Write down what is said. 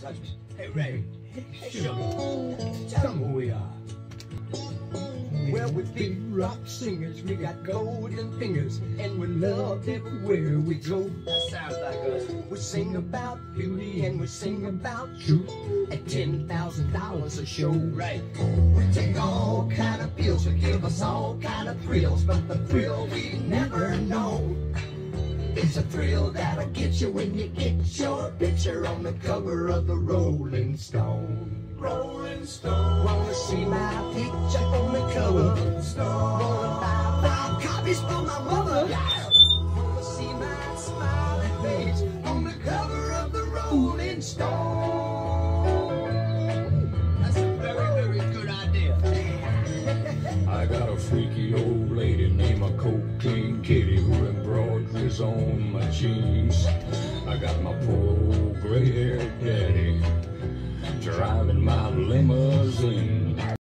touch me. Hey, Ray. Hey, Sugar. Tell them who we are. Well, we're big rock singers, we got golden fingers, and we're loved everywhere we go. That sounds like us. We sing about beauty and we sing about truth at ten thousand dollars a show. Right. We take all kind of pills to give us all kind of thrills, but the thrill we never know. It's a thrill that'll get you when you get your picture on the cover of the Rolling Stone. Rolling Stone. Wanna see my picture on the cover? Stone. Wanna buy five copies for my mother? Yeah. Wanna see my smiling face on the cover of the Rolling Stone? That's a very, very good idea. I got a freaky old lady named a cocaine Katy who on my jeans. I got my poor old gray